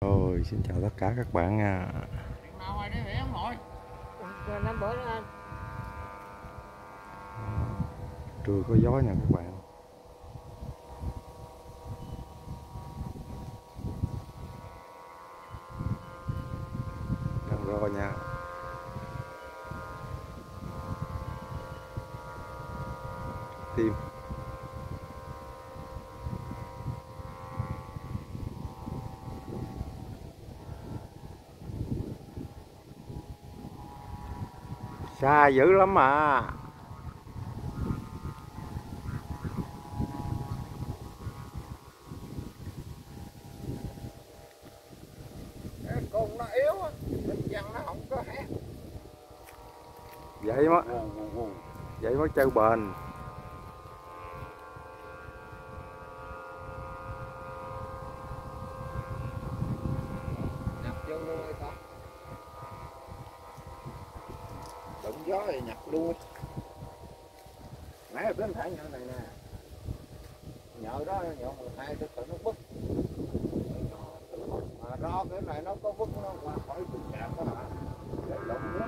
Rồi, xin chào tất cả các bạn nha. nó Trưa có gió nha các bạn. Đang ro nha. Tim. Xa dữ lắm mà. cái con nó yếu á bên chân nó không có hét Vậy mới vậy mới chơi bền. nhập vô luôn hay con đụng gió thì nhập luôn nãy bên này nè. Nhợ đó nhợ một hai cái tự nó bứt. Mà ro cái này nó có bứt, nó qua khỏi tình trạng đó hả? Để lộn nước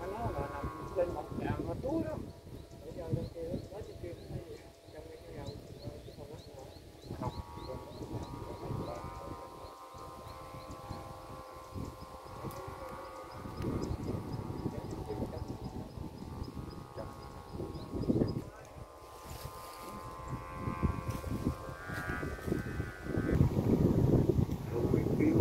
nó nói là nằm trên một trạm mà túi đó Rồi kêu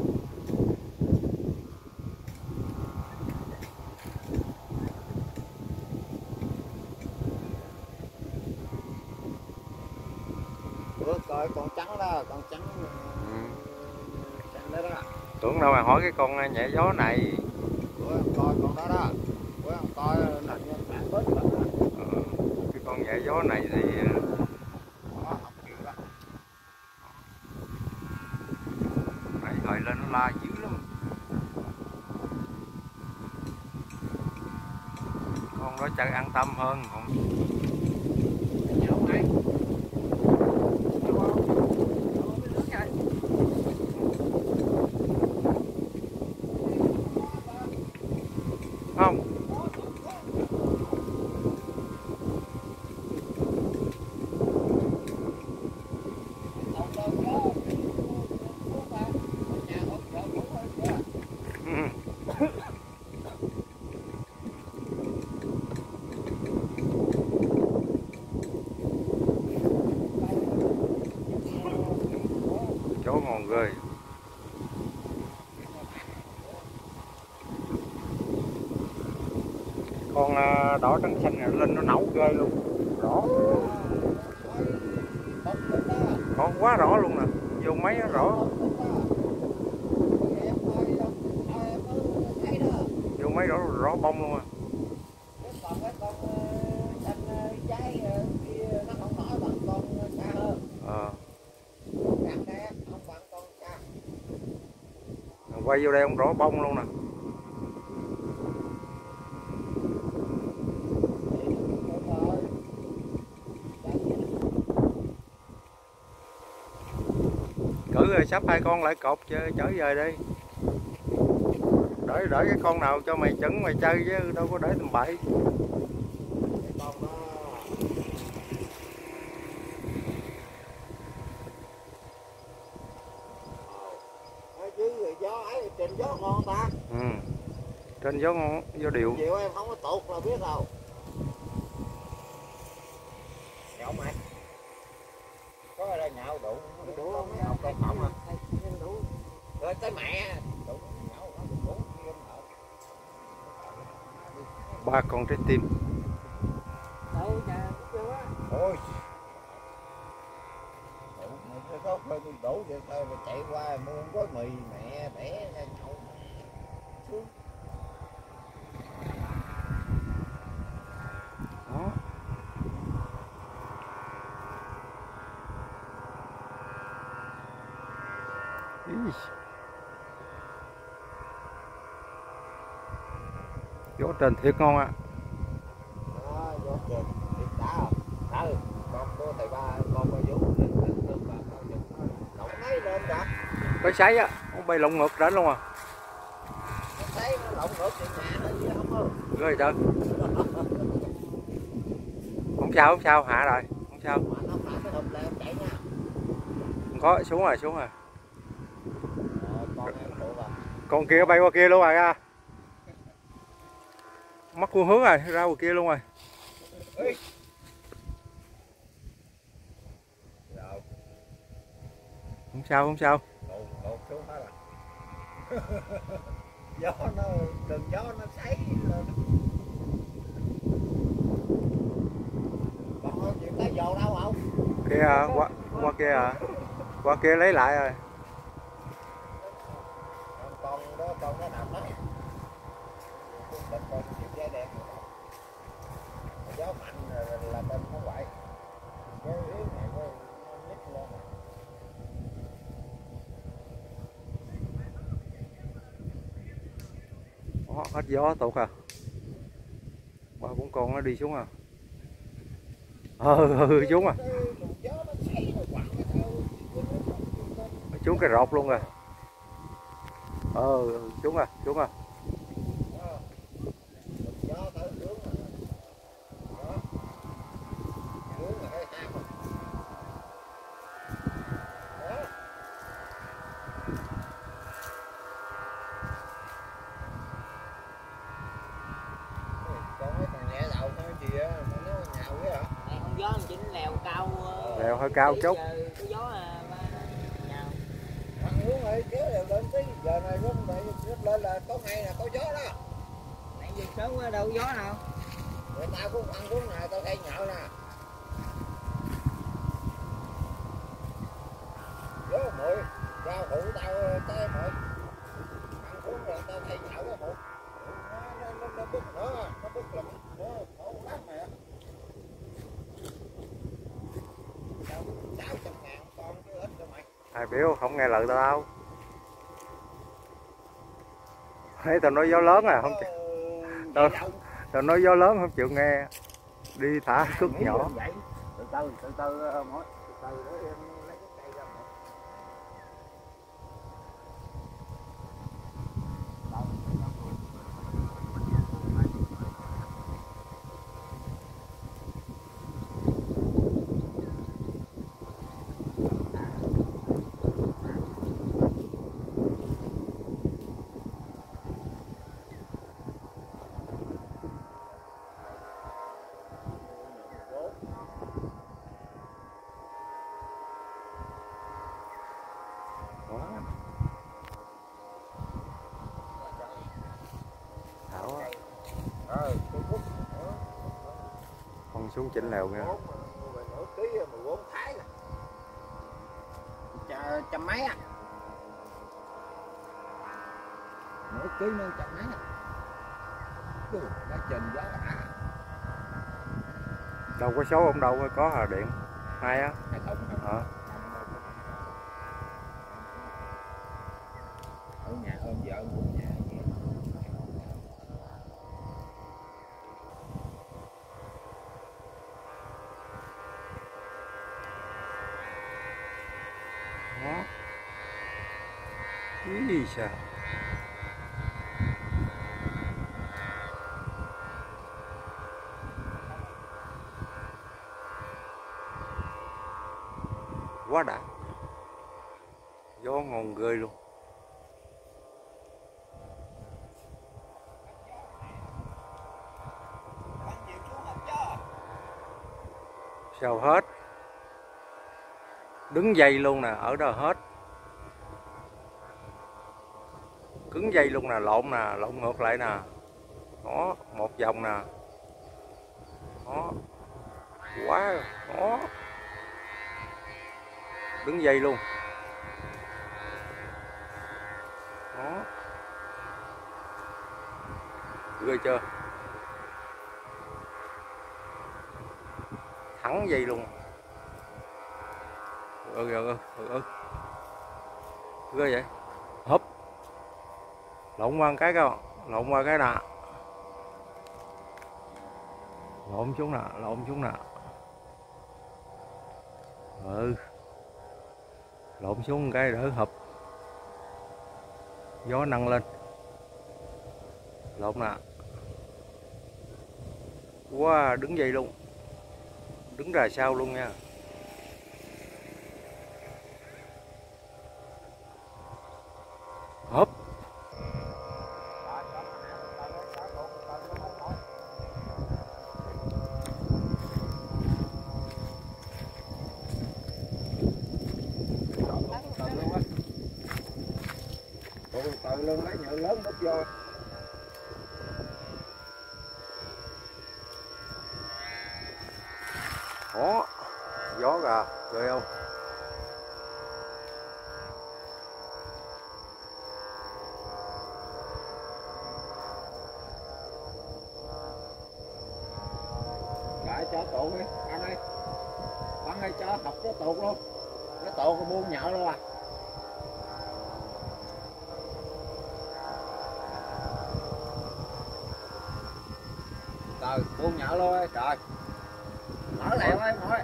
coi con trắng đó con trắng. Ừ. trắng đó đó. Tưởng đâu mà hỏi cái con nhẹ gió này. Bữa em coi con đó đó. Bữa em coi là nhân bản bớt ờ, cái con nhẹ gió này thì ờ, Đó, học kiểu đó. Hồi lên nó la dữ lắm. Con đó chơi an tâm hơn còn nhậu mày không ừ. chó ngon ghê con à, đỏ trắng xanh này lên nó nấu ghê luôn. Rõ. Con quá rõ luôn nè. Vô máy nó rõ. Vô máy rõ rõ bông luôn à. Ờ. Quay vô đây ông rõ bông luôn nè. Cử rồi sắp hai con lại cột chơi trở về đi. Đợi đợi cái con nào cho mày chẩn mày chơi chứ đâu có để tầm bậy. Chứ gió ấy trên gió ngon ta. Ừ. trên gió ngon gió điệu. Chịu em không có tuột là biết đâu. Nhậu mày ra nhậu đủ đủ không nhậu cây mỏng à rồi tới mẹ đủ nhậu nó đủ kia ba con trái tim ôi đủ mày cái có hơi tôi đủ vậy thôi mà chạy qua mua gói mì mẹ bẻ ra nhậu xuống. Trần thiệt ngon ạ Có sấy á, con bay lộn ngược đến luôn à. nó lộn ngược không trời. Không sao, không sao, hạ rồi. Không sao. Không có, xuống rồi, xuống rồi. Con Con kia bay qua kia luôn rồi ra. Mất phương hướng rồi, ra qua kia luôn rồi. Không sao, không sao. xuống gió nó đường gió nó sấy lên còn không chịu tới dồ đâu không Kia à, qua qua kia à. Qua kia lấy lại rồi. con đó con nó nằm đó con con chịu giấy đen rồi đó. gió mạnh là, là bên nó quậy cái yếu này nó nó nhích lên rồi. Đó, hết gió tụt à. Ba bốn con nó đi xuống à. Ờ, ừ, ừ xuống à. Nó Xuống cái rột luôn rồi. Ờ, ừ, xuống à, xuống à. gió tới hướng rồi đó hướng là cái ham rồi đó Ôi, con mấy thằng nhẹ đầu thôi gì á mà nó nhào quá gió chính lèo cao ờ, Lèo hơi cao chút. có gió à này kéo đều lên tí giờ này lúc này lúc lên là có ngày là có gió đó. Nãy giờ sớm quá đâu gió nào. Người ta cũng ăn uống này tao thấy nhậu nè. Gió mùi rau hủ tao tới mùi ăn uống rồi tao thấy nhậu cái hủ nó nó nó bứt nữa nó bứt lắm mẹ tao sáu trăm ngàn con chứ ít rồi mày Ai biểu không nghe lời tao đâu. Thấy tao nói gió lớn à, không chịu. Đâu. Tao nói gió lớn không chịu nghe. Đi thả cước nhỏ. từ từ từ từ ờ, từ từ để em lấy cái cây ra một Quá. Thảo á, ờ tôi hút nữa con xuống chỉnh lèo nha. trăm mấy à nửa ký nên trăm mấy à đã trình giá Đâu có số ông đâu, có hà điện. Hai á. Ý. Quá đã. Gió ngon ghê luôn. Sao hết. Đứng dây luôn nè, ở đó hết. Đứng dây luôn nè, lộn nè, lộn ngược lại nè. Đó, một vòng nè. Đó. Quá nó Đó. Đứng dây luôn. Đó. Ghê chưa? Thẳng dây luôn. Ừ, ừ, ừ, ừ. ừ. Ghê vậy? Lộn qua cái các bạn, lộn qua cái nè. Lộn xuống nè, lộn xuống nè. Ừ. lộn xuống cái đỡ hụp gió nâng lên lộn nè wow đứng dậy luôn đứng ra sau luôn nha húp từ từ luôn lấy nhựa lớn đút vô. Đó gió kìa ghê không? Lại cho tụ đi ăn đi. Bắn đi cho học cái tụ luôn. Cái tụ có buông nhợ luôn à buông nhợ luôn ơi trời. Mở lẹo em mọi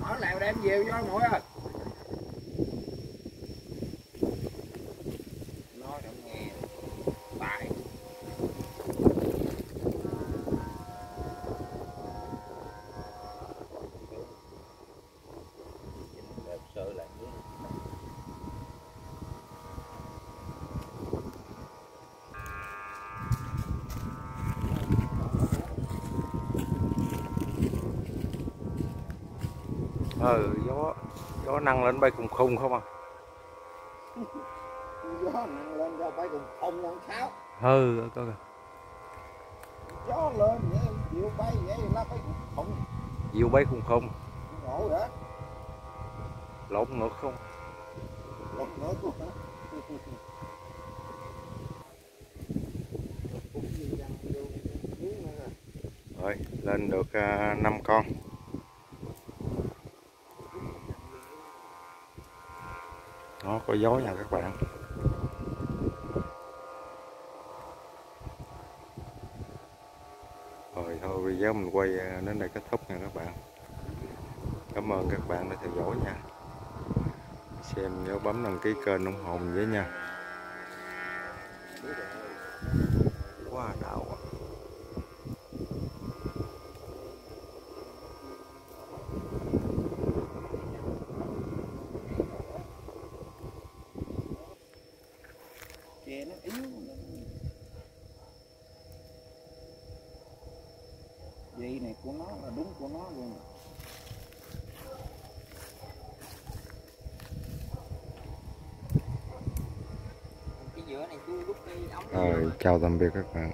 mở lẹo đem nhiều cho mọi ơi nói không nghe tại đẹp sơ lại nữa ừ gió gió nâng lên bay khùng khùng không à? Gió nặng lên ra phải cùng không lần sáu ừ có kìa gió lên vậy chịu bay vậy nó phải cùng không diều bay khùng khùng ngộ đó lộn ngược không? Lột nữa luôn hả? Rồi lên được uh, 5 con đó có gió nha các bạn. Rồi, thôi, video mình quay à, đến đây kết thúc nha các bạn. Cảm ơn các bạn đã theo dõi nha. Xem nhớ bấm đăng ký kênh ủng hộ mình với nha quá đau à. chè nó yếu dây này của nó là đúng của nó luôn cái giữa này chú đút cái ống rồi chào tạm biệt các bạn.